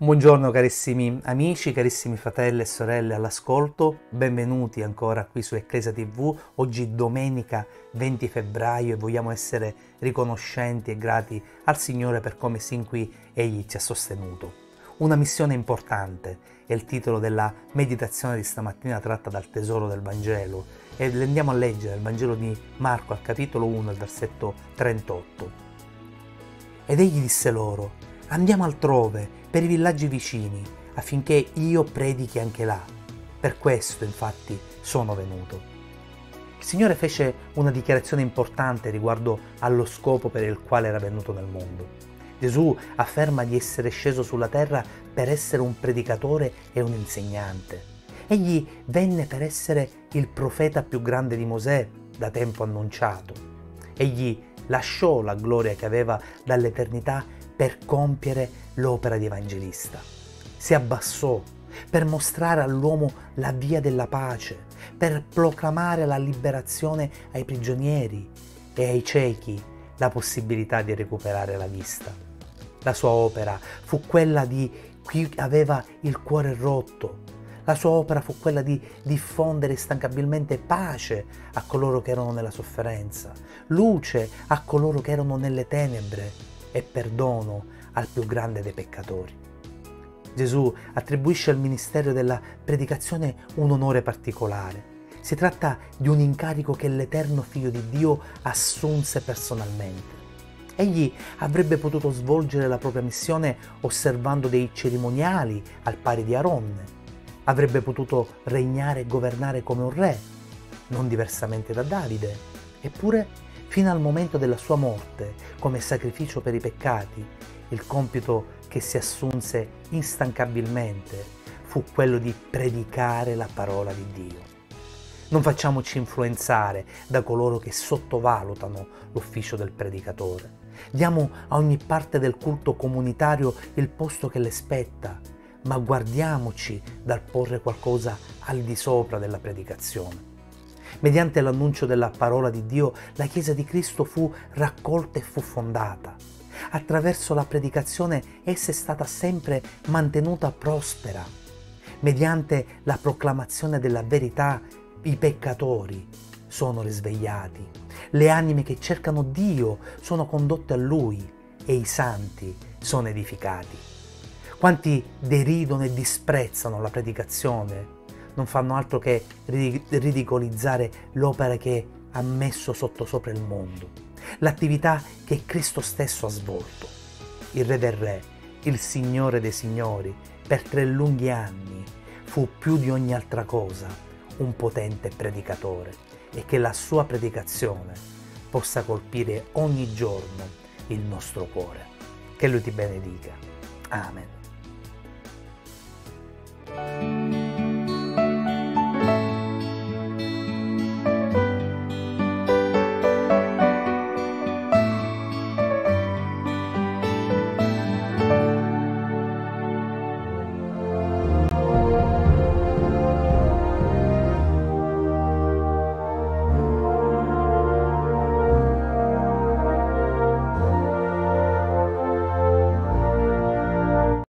Buongiorno carissimi amici, carissimi fratelli e sorelle all'ascolto, benvenuti ancora qui su Ecclesia TV. Oggi domenica 20 febbraio e vogliamo essere riconoscenti e grati al Signore per come sin qui Egli ci ha sostenuto. Una missione importante è il titolo della meditazione di stamattina tratta dal tesoro del Vangelo e andiamo a leggere il Vangelo di Marco al capitolo 1, al versetto 38. Ed egli disse loro, andiamo altrove per i villaggi vicini, affinché io predichi anche là. Per questo, infatti, sono venuto. Il Signore fece una dichiarazione importante riguardo allo scopo per il quale era venuto nel mondo. Gesù afferma di essere sceso sulla terra per essere un predicatore e un insegnante. Egli venne per essere il profeta più grande di Mosè, da tempo annunciato. Egli lasciò la gloria che aveva dall'eternità per compiere l'opera di evangelista. Si abbassò per mostrare all'uomo la via della pace, per proclamare la liberazione ai prigionieri e ai ciechi la possibilità di recuperare la vista. La sua opera fu quella di chi aveva il cuore rotto. La sua opera fu quella di diffondere instancabilmente pace a coloro che erano nella sofferenza, luce a coloro che erano nelle tenebre e perdono al più grande dei peccatori. Gesù attribuisce al ministero della predicazione un onore particolare. Si tratta di un incarico che l'eterno Figlio di Dio assunse personalmente. Egli avrebbe potuto svolgere la propria missione osservando dei cerimoniali al pari di Aronne. Avrebbe potuto regnare e governare come un re, non diversamente da Davide. Eppure fino al momento della sua morte come sacrificio per i peccati, il compito che si assunse instancabilmente fu quello di predicare la parola di Dio. Non facciamoci influenzare da coloro che sottovalutano l'ufficio del predicatore. Diamo a ogni parte del culto comunitario il posto che le spetta, ma guardiamoci dal porre qualcosa al di sopra della predicazione. Mediante l'annuncio della parola di Dio, la Chiesa di Cristo fu raccolta e fu fondata. Attraverso la predicazione essa è stata sempre mantenuta prospera. Mediante la proclamazione della verità, i peccatori sono risvegliati. Le anime che cercano Dio sono condotte a Lui e i santi sono edificati. Quanti deridono e disprezzano la predicazione non fanno altro che ridicolizzare l'opera che ha messo sotto sopra il mondo, l'attività che Cristo stesso ha svolto. Il Re del Re, il Signore dei Signori, per tre lunghi anni fu più di ogni altra cosa un potente predicatore e che la sua predicazione possa colpire ogni giorno il nostro cuore. Che Lui ti benedica. Amen.